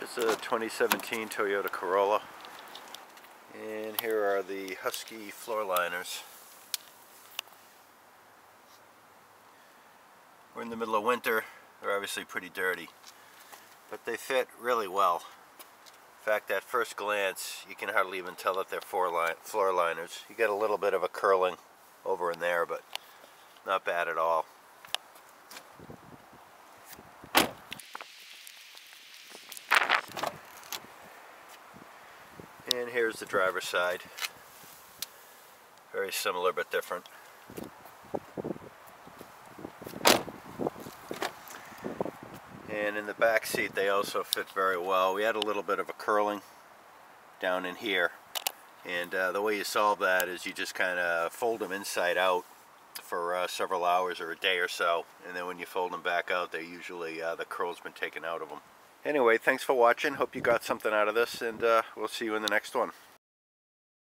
Here's a 2017 Toyota Corolla. And here are the Husky floor liners. We're in the middle of winter. They're obviously pretty dirty. But they fit really well. In fact, at first glance, you can hardly even tell that they're floor liners. You get a little bit of a curling over in there, but not bad at all. And here's the driver's side. Very similar but different. And in the back seat they also fit very well. We had a little bit of a curling down in here. And uh, the way you solve that is you just kind of fold them inside out for uh, several hours or a day or so. And then when you fold them back out, they usually, uh, the curl's been taken out of them. Anyway, thanks for watching. Hope you got something out of this, and uh, we'll see you in the next one.